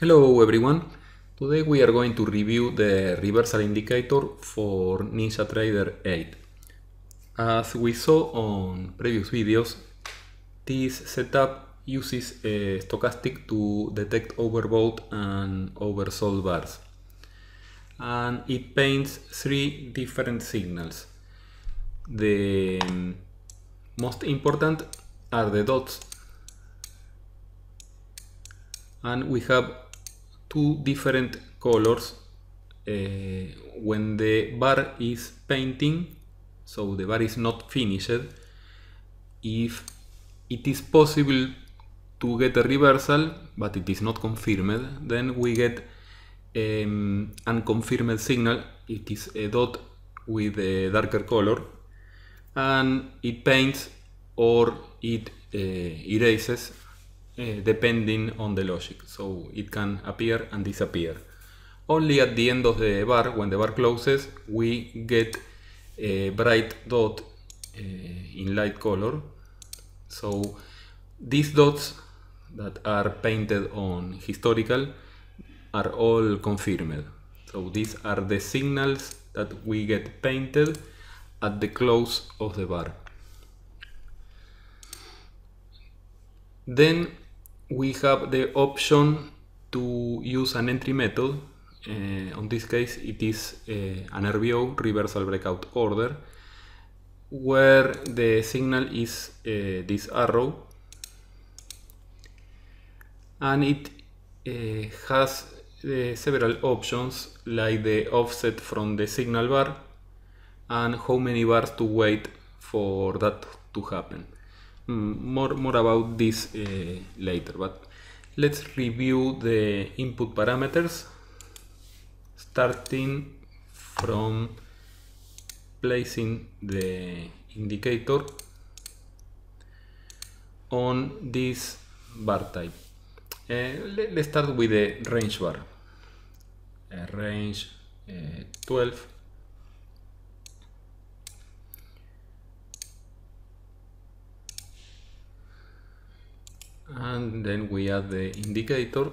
Hello everyone. Today we are going to review the reversal indicator for NinjaTrader 8. As we saw on previous videos, this setup uses a stochastic to detect overbought and oversold bars. And it paints three different signals. The most important are the dots and we have two different colors uh, when the bar is painting so the bar is not finished if it is possible to get a reversal but it is not confirmed then we get um, unconfirmed signal. It is a dot with a darker color and it paints or it uh, erases uh, depending on the logic. So it can appear and disappear. Only at the end of the bar, when the bar closes, we get a bright dot uh, in light color. So these dots that are painted on historical are all confirmed. So these are the signals that we get painted at the close of the bar. Then we have the option to use an entry method. Uh, on this case, it is uh, an RBO, reversal breakout order, where the signal is uh, this arrow and it uh, has uh, several options like the offset from the signal bar and how many bars to wait for that to happen. Mm, more more about this uh, later but let's review the input parameters starting from placing the indicator on this bar type. Uh, let, us start with the range bar. Uh, range uh, 12 and then we add the indicator.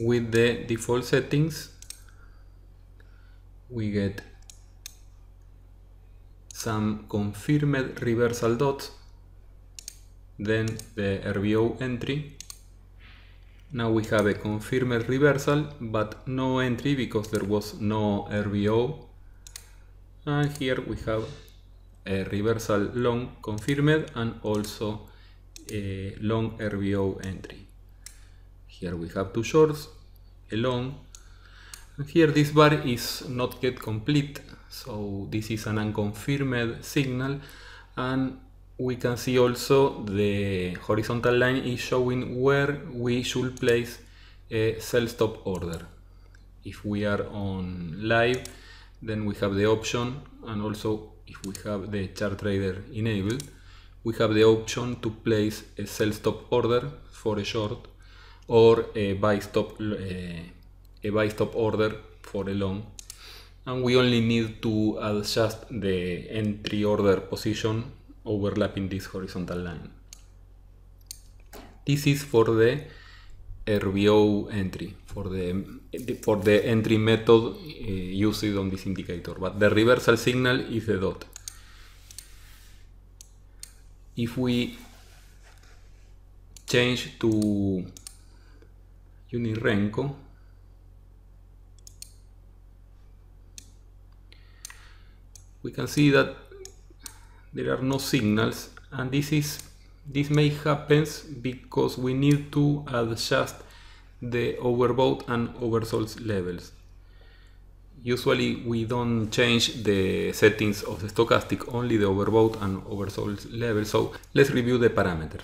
With the default settings we get some confirmed reversal dots then the RBO entry. Now we have a confirmed reversal but no entry because there was no RBO and here we have a reversal long confirmed and also a long RBO entry. Here we have two shorts, a long, and here this bar is not yet complete, so this is an unconfirmed signal, and we can see also the horizontal line is showing where we should place a sell stop order. If we are on live, then we have the option and also if we have the chart trader enabled we have the option to place a sell stop order for a short or a buy stop uh, a buy stop order for a long. And we only need to adjust the entry order position overlapping this horizontal line. This is for the RBO entry for the for the entry method uh, used on this indicator but the reversal signal is the dot. If we change to Unirenko we can see that there are no signals and this is this may happen because we need to adjust the overbought and oversold levels. Usually we don't change the settings of the stochastic, only the overbought and oversold level. So let's review the parameters.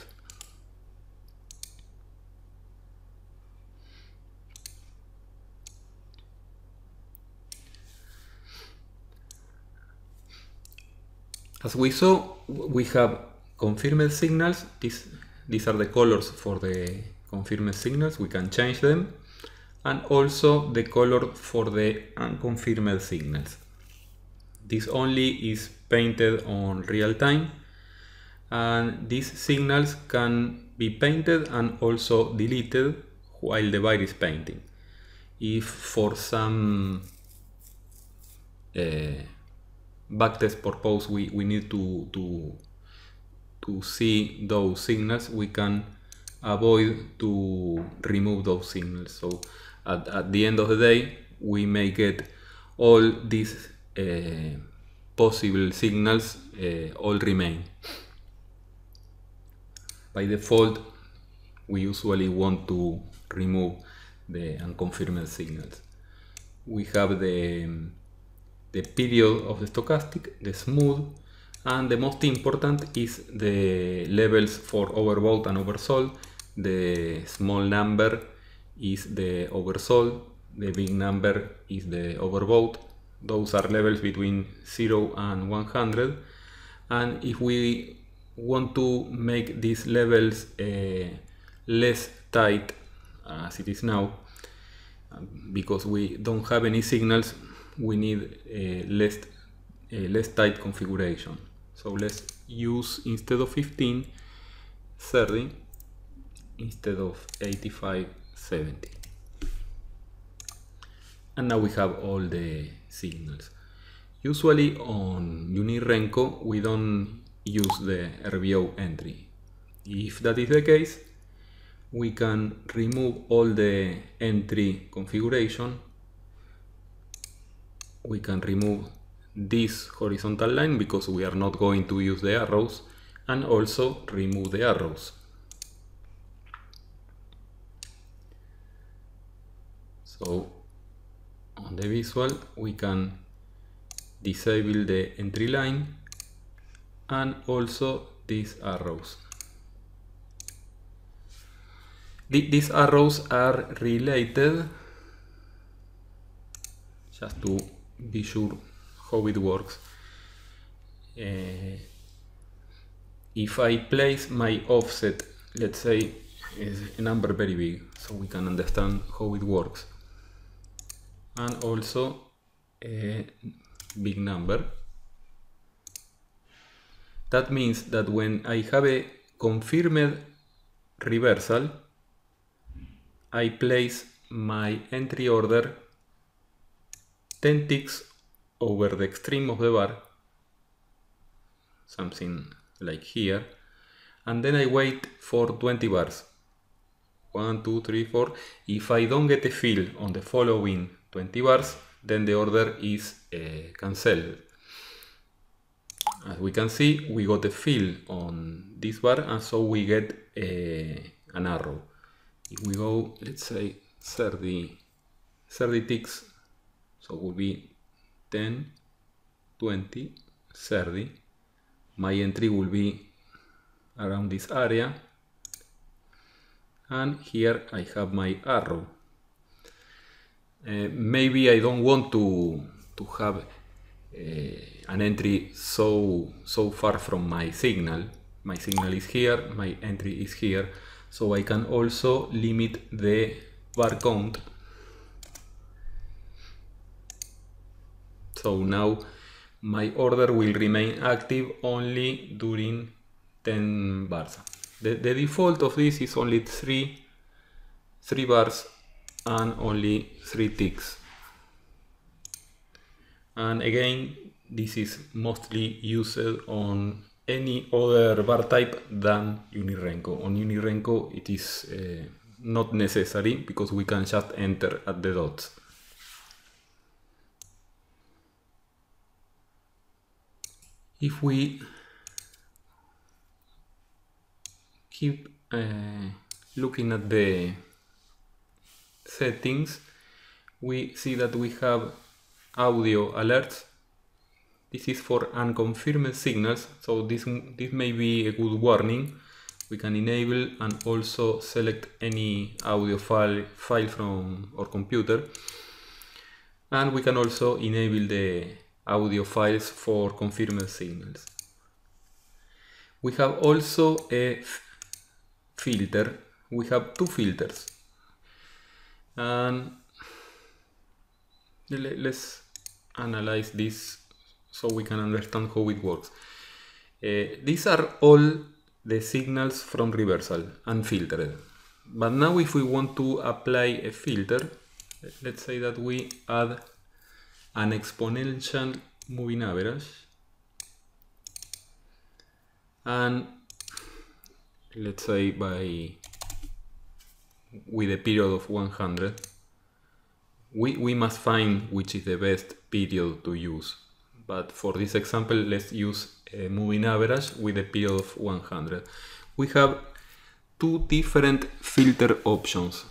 As we saw, we have confirmed signals. These, these are the colors for the confirmed signals. We can change them. And also the color for the unconfirmed signals. This only is painted on real time. and these signals can be painted and also deleted while the byte is painting. If for some uh, backtest purpose we, we need to, to, to see those signals, we can avoid to remove those signals. So at, at the end of the day, we may get all these uh, possible signals uh, all remain. By default, we usually want to remove the unconfirmed signals. We have the, the period of the stochastic, the smooth, and the most important is the levels for overbought and oversold. The small number is the oversold, the big number is the overbought. Those are levels between 0 and 100. And if we want to make these levels uh, less tight as it is now, because we don't have any signals, we need a less, a less tight configuration. So let's use instead of 15, 30 instead of 85, 70. And now we have all the signals. Usually on Unirenko we don't use the RBO entry. If that is the case, we can remove all the entry configuration. We can remove this horizontal line because we are not going to use the arrows and also remove the arrows. So on the visual we can disable the entry line and also these arrows. These arrows are related just to be sure how it works. Uh, if I place my offset, let's say, is a number very big, so we can understand how it works, and also a big number, that means that when I have a confirmed reversal, I place my entry order 10 ticks over the extreme of the bar, something like here, and then I wait for 20 bars. 1, 2, 3, 4. If I don't get a fill on the following 20 bars, then the order is uh, cancelled. As we can see, we got a fill on this bar, and so we get a, an arrow. If we go, let's say 30, 30 ticks, so it will be 10, 20, 30. My entry will be around this area. And here I have my arrow. Uh, maybe I don't want to, to have uh, an entry so, so far from my signal. My signal is here, my entry is here. So I can also limit the bar count So now my order will remain active only during 10 bars. The, the default of this is only 3, 3 bars and only 3 ticks. And again, this is mostly used on any other bar type than Unirenko. On Unirenko it is uh, not necessary because we can just enter at the dots. If we keep uh, looking at the settings we see that we have audio alerts. This is for unconfirmed signals so this this may be a good warning. We can enable and also select any audio file file from our computer. And we can also enable the audio files for confirmed signals. We have also a filter. We have two filters. And let's analyze this so we can understand how it works. Uh, these are all the signals from reversal unfiltered. But now if we want to apply a filter, let's say that we add an exponential moving average. And let's say by with a period of 100 we, we must find which is the best period to use. But for this example let's use a moving average with a period of 100 we have two different filter options.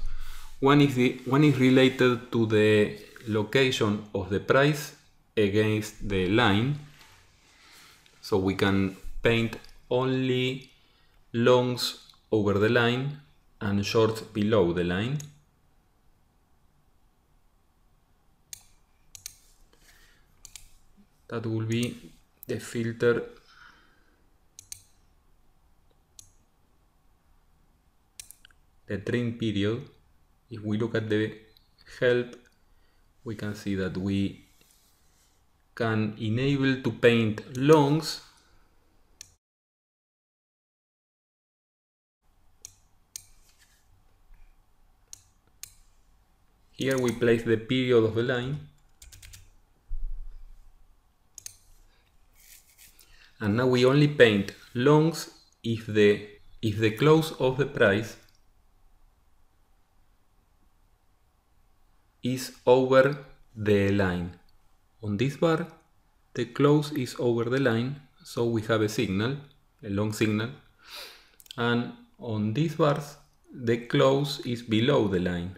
One is the one is related to the location of the price against the line so we can paint only longs over the line and shorts below the line. That will be the filter. The trim period. If we look at the help we can see that we can enable to paint longs here we place the period of the line. And now we only paint longs if the if the close of the price is over the line. On this bar, the close is over the line, so we have a signal, a long signal. And on these bars, the close is below the line.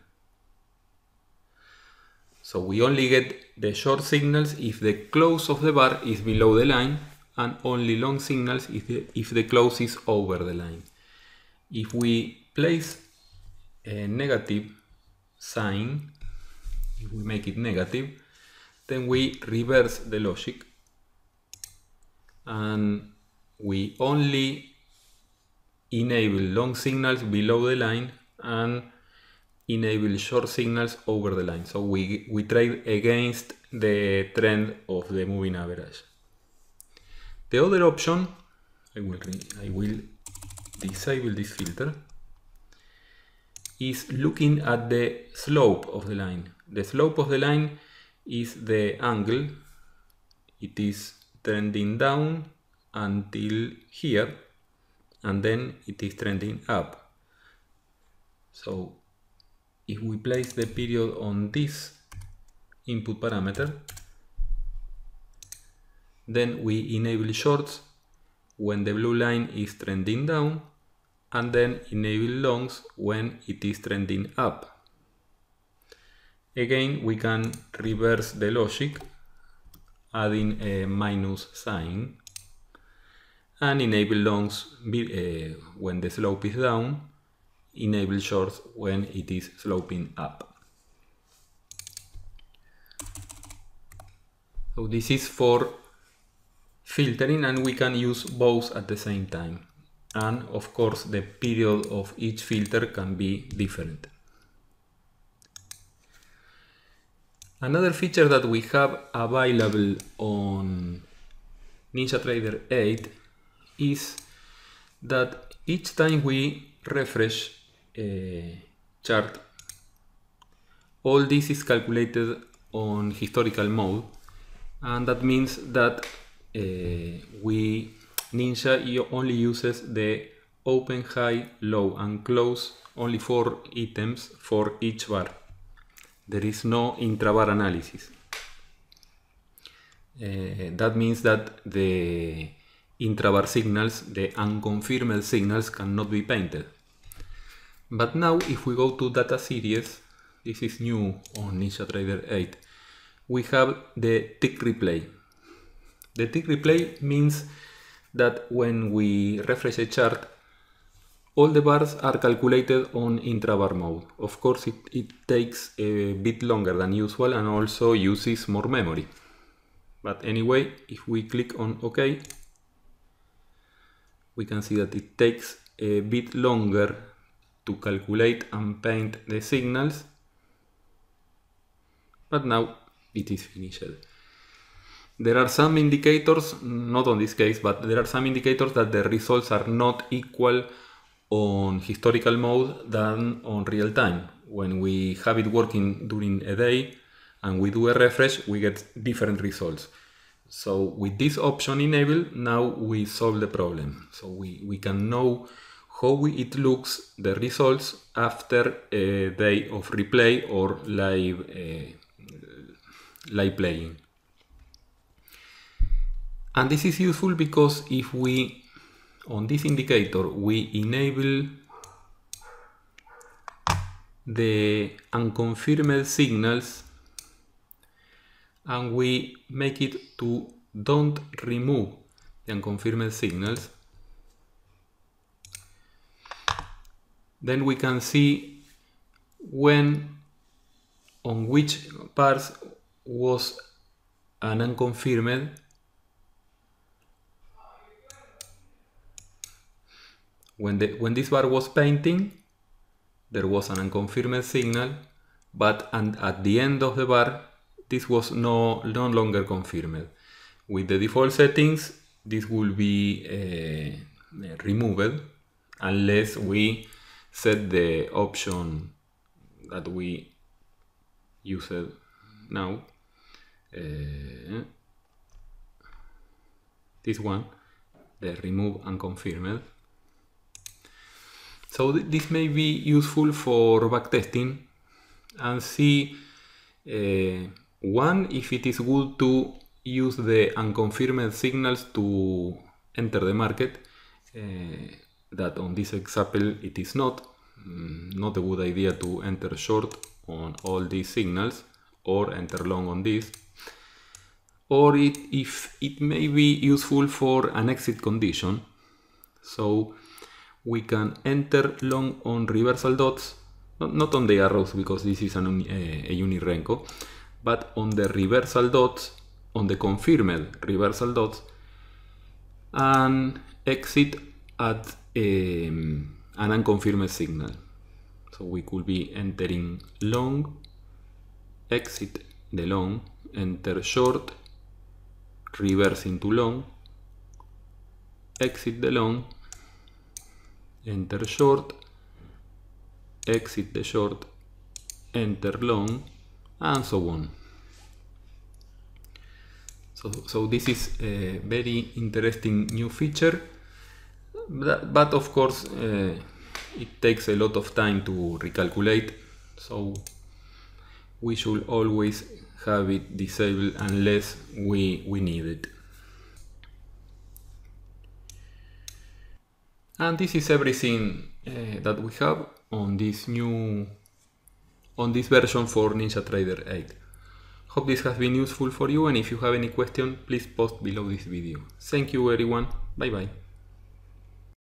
So we only get the short signals if the close of the bar is below the line and only long signals if the, if the close is over the line. If we place a negative sign if we make it negative, then we reverse the logic and we only enable long signals below the line and enable short signals over the line. So we, we trade against the trend of the moving average. The other option, I will, I will disable this filter, is looking at the slope of the line the slope of the line is the angle. It is trending down until here and then it is trending up. So if we place the period on this input parameter then we enable shorts when the blue line is trending down and then enable longs when it is trending up Again, we can reverse the logic adding a minus sign and enable longs uh, when the slope is down, enable shorts when it is sloping up. So this is for filtering and we can use both at the same time. And of course the period of each filter can be different. Another feature that we have available on NinjaTrader 8 is that each time we refresh a chart, all this is calculated on historical mode and that means that uh, we Ninja only uses the open, high, low and close only four items for each bar there is no intrabar analysis. Uh, that means that the intrabar signals, the unconfirmed signals cannot be painted. But now if we go to data series, this is new on NinjaTrader 8, we have the tick replay. The tick replay means that when we refresh a chart, all the bars are calculated on intrabar mode. Of course, it, it takes a bit longer than usual and also uses more memory. But anyway, if we click on OK, we can see that it takes a bit longer to calculate and paint the signals. But now it is finished. there are some indicators, not on this case, but there are some indicators that the results are not equal on historical mode than on real time. When we have it working during a day and we do a refresh, we get different results. So with this option enabled, now we solve the problem. So we, we can know how we, it looks, the results after a day of replay or live, uh, live playing. And this is useful because if we, on this indicator, we enable the unconfirmed signals and we make it to don't remove the unconfirmed signals, then we can see when on which parts was an unconfirmed When, the, when this bar was painting, there was an unconfirmed signal, but and at the end of the bar, this was no, no longer confirmed. With the default settings, this will be uh, removed unless we set the option that we used now. Uh, this one, the remove unconfirmed. So th this may be useful for backtesting and see uh, one if it is good to use the unconfirmed signals to enter the market uh, that on this example it is not mm, not a good idea to enter short on all these signals or enter long on this. Or it, if it may be useful for an exit condition. So we can enter long on reversal dots, not, on the arrows because this is an, a, a unirenko, but on the reversal dots, on the confirmed reversal dots, and exit at um, an unconfirmed signal. So we could be entering long, exit the long, enter short, reverse into long, exit the long, enter short, exit the short, enter long, and so on. So, so this is a very interesting new feature, but, but of course uh, it takes a lot of time to recalculate, so we should always have it disabled unless we, we need it. And this is everything uh, that we have on this new on this version for NinjaTrader 8. Hope this has been useful for you and if you have any question please post below this video. Thank you everyone. Bye bye.